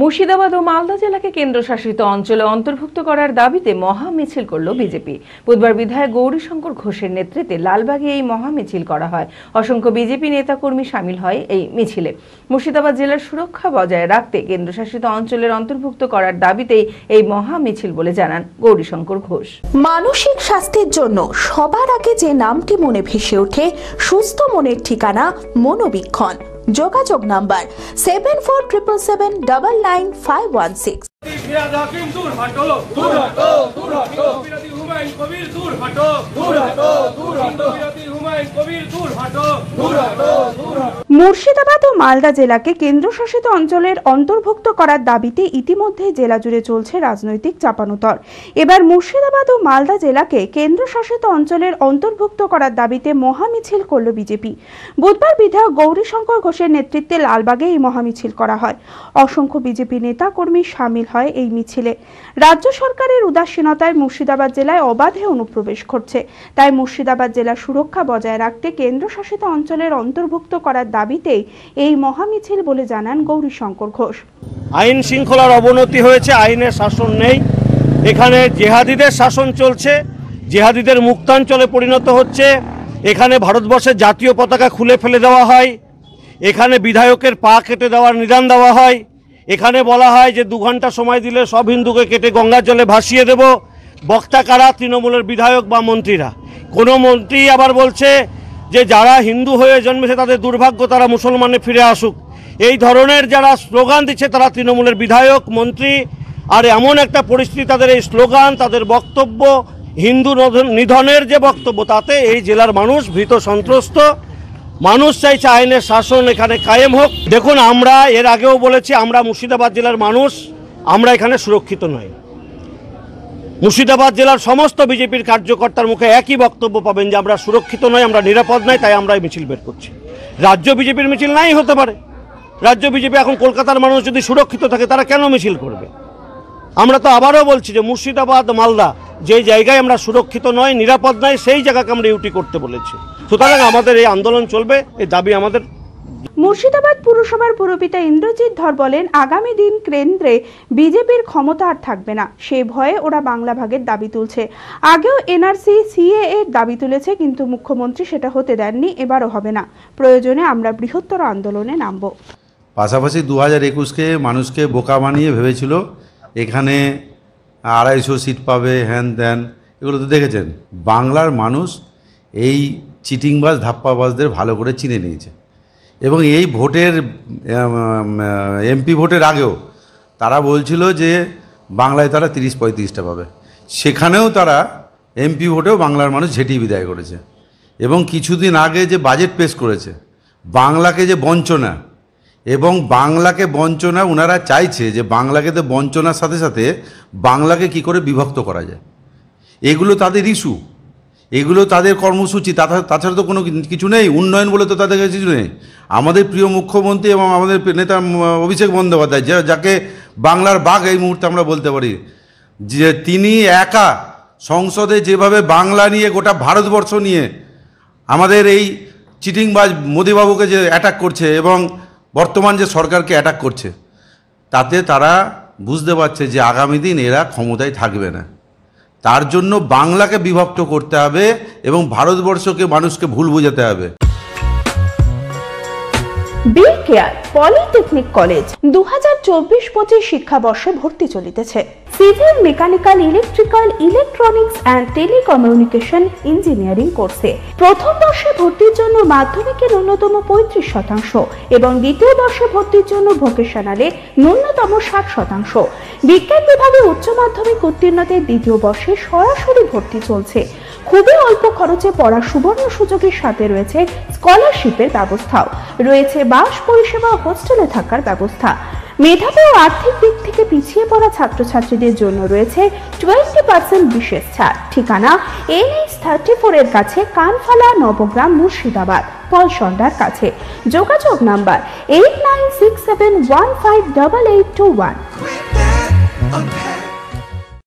মুর্শিদাবাদ ও মালদা জেলাকে কেন্দ্রশাসিত অঞ্চলে অন্তর্ভুক্ত করার দাবিতে মহা মিছিল করল বিজেপি। বুধবার বিধায়ক গৌরীশঙ্কর ঘোষের নেতৃত্বে লালবাগে এই মহা মিছিল করা হয়। অসংখ্য বিজেপি নেতাকর্মী সামিল হয় এই মিছিলে। মুর্শিদাবাদ জেলার সুরক্ষা বজায় রাখতে কেন্দ্রশাসিত অঞ্চলের অন্তর্ভুক্ত করার দাবিতেই এই মহা মিছিল বলে জানান গৌরীশঙ্কর ঘোষ। মানসিক স্বাস্থ্যের জন্য সবার আগে যে নামটি মনে ভেসে ওঠে, সুস্থ মনের ঠিকানা মনোবীক্ষণ। যোগাযোগ number seven four triple seven double nine five one six. Firhad Hakim দূর হাটো। মুর্শিদাবাদ ও মালদা জেলাকে কেন্দ্রশাসিত অঞ্চলের অন্তর্ভুক্ত করার দাবিতে ইতিমধ্যে জেলা জুড়ে চলছে রাজনৈতিক চাপানোতর। এবার মুর্শিদাবাদ ও মালদা জেলাকে কেন্দ্রশাসিত অঞ্চলের অন্তর্ভুক্ত করার দাবিতে মহামিছিল করল বিজেপি। বুধবার বিধায়ক গৌরীশঙ্কর ঘোষের নেতৃত্বে লালবাগে এই মহামিছিল করা হয়। অসংখ্য বিজেপি নেতা কর্মী সামিল হয় এই মিছিলে। রাজ্য সরকারের উদাসীনতায় মুর্শিদাবাদ জেলায় অবাধে অনুপ্রবেশ ঘটছে। তাই মুর্শিদাবাদ জেলার সুরক্ষা বজায় রাখতে কেন্দ্রশাসিত অঞ্চলের অন্তর্ভুক্ত করার দাবিতেই এই মহামিছিল বলে জানান গৌরীশঙ্কর ঘোষ। আইন শৃঙ্খলার অবনতি হয়েছে, আইনের শাসন নেই। এখানে জেহাদিদের শাসন চলছে, জেহাদিদের মুক্তাঞ্চলে পরিণত হচ্ছে। এখানে ভারতবর্ষের জাতীয় পতাকা খুলে ফেলে দেওয়া হয়। এখানে বিধায়কের পা কেটে দেওয়ার নিদান দেওয়া হয়। এখানে বলা হয় যে, দু ঘণ্টা সময় দিলে সব হিন্দুকে কেটে গঙ্গার জলে ভাসিয়ে দেব। বক্তা কারা, তৃণমূলের বিধায়ক বা মন্ত্রীরা? কোনো মন্ত্রী আবার বলছে যে যারা হিন্দু হয়ে জন্মেছে তাদের দুর্ভাগ্য, তারা মুসলমানে ফিরে আসুক। এই ধরনের যারা স্লোগান দিচ্ছে তারা তৃণমূলের বিধায়ক, মন্ত্রী, আর এমন একটা পরিস্থিতি, তাদের এই স্লোগান, তাদের বক্তব্য, হিন্দু নধন- নিধনের যে বক্তব্য, তাতে এই জেলার মানুষ ভীত সন্ত্রস্ত। মানুষ চাইছে আইনের শাসন এখানে কায়েম হোক। দেখুন, আমরা এর আগেও বলেছি, আমরা মুর্শিদাবাদ জেলার মানুষ, আমরা এখানে সুরক্ষিত নই। মুর্শিদাবাদ জেলার সমস্ত বিজেপির কার্যকর্তার মুখে একই বক্তব্য পাবেন যে আমরা সুরক্ষিত নয় আমরা নিরাপদ নই, তাই আমরা এই মিছিল বের করছি। রাজ্য বিজেপির মিছিল নাই হতে পারে। রাজ্য বিজেপি এখন কলকাতার মানুষ যদি সুরক্ষিত থাকে, তারা কেন মিছিল করবে? আমরা তো আবারও বলছি যে মুর্শিদাবাদ, মালদা যে জায়গায় আমরা সুরক্ষিত নয় নিরাপদ নয় সেই জায়গাকে আমরা ইউটি করতে বলেছি। সুতরাং আমাদের এই আন্দোলন চলবে, এই দাবি আমাদের। মুর্শিদাবাদ পুরসভার পুরপিতা ইন্দ্রজিৎ ধর বলেন, আগামী দিন কেন্দ্রে বিজেপির ক্ষমতা আর থাকবে না। সে ভয়ে ওরা বাংলা ভাগের দাবি তুলছে। আগেও এনআরসি সিএ এর দাবি তুলেছে, কিন্তু মুখ্যমন্ত্রী সেটা হতে দেননি, এবারও হবে না। প্রয়োজনে আমরা বৃহত্তর আন্দোলনে নামব। পাশাপাশি দু হাজার একুশকে মানুষকে বোকা বানিয়ে ভেবেছিল, এখানে আড়াইশো সিট পাবে, হ্যান ত্যান। এগুলো তো দেখেছেন। বাংলার মানুষ এই চিটিংবাজ, ধাপ্পাবাজদের ভালো করে চিনে নিয়েছে। এবং এই ভোটের এমপি ভোটের আগেও তারা বলছিল যে বাংলায় তারা তিরিশ পঁয়ত্রিশটা পাবে। সেখানেও তারা এমপি ভোটেও বাংলার মানুষ ঝেঁটিয়ে বিদায় করেছে। এবং কিছুদিন আগে যে বাজেট পেশ করেছে, বাংলাকে যে বঞ্চনা, এবং বাংলাকে বঞ্চনা ওনারা চাইছে যে বাংলাকে তো বঞ্চনার সাথে সাথে বাংলাকে কি করে বিভক্ত করা যায়। এগুলো তাদের ইস্যু। এগুলো তাদের কর্মসূচি তাছা- তাছাড়া তো কোনো কিছু নেই, উন্নয়ন বলে তো তাদের কাছে কিছু নেই। আমাদের প্রিয় মুখ্যমন্ত্রী এবং আমাদের নেতা অভিষেক বন্দ্যোপাধ্যায়, যা যাকে বাংলার বাঘ এই মুহূর্তে আমরা বলতে পারি, যে তিনি একা সংসদে যেভাবে বাংলা নিয়ে, গোটা ভারতবর্ষ নিয়ে আমাদের এই চিটিংবাজ মোদিবাবুকে যে অ্যাটাক করছে এবং বর্তমান যে সরকারকে অ্যাটাক করছে, তাতে তারা বুঝতে পারছে যে আগামী দিন এরা ক্ষমতায় থাকবে না। তার জন্য বাংলাকে বিভক্ত করতে হবে এবং ভারতবর্ষকে মানুষকে ভুল বোঝাতে হবে। বিকেয়ার পলিটেকনিক কলেজ দু হাজার চব্বিশ পঁচিশ শিক্ষাবর্ষে ভর্তি চলিতেছে। Civil, mechanical, electrical, electronics and telecommunication engineering কোর্সে। প্রথম বর্ষে ভর্তির জন্য মাধ্যমিকের ন্যূনতম পঁয়ত্রিশ শতাংশ এবং দ্বিতীয় বর্ষে ভর্তির জন্য ভোকেশনালে ন্যূনতম ষাট শতাংশ। বিজ্ঞান বিভাগে উচ্চ মাধ্যমিক উত্তীর্ণদের দ্বিতীয় বর্ষে সরাসরি ভর্তি চলছে। খুবই অল্প খরচে পড়ার সুবর্ণ সুযোগের সাথে রয়েছে স্কলারশিপের ব্যবস্থাও। রয়েছে বাস, পরিষেবা, হোস্টেলে থাকার ব্যবস্থা। মেধাবী ও আর্থিক দিক থেকে পিছিয়ে পড়া ছাত্রছাত্রীদের জন্য রয়েছে টোয়েন্টি পার্সেন্ট বিশেষ ছাড়। ঠিকানা এনএইচ থার্টি ফোরের কাছে কানফালা, নবগ্রাম, মুর্শিদাবাদ। পলসন্ডার কাছে। যোগাযোগ number eight nine six seven one five double eight two one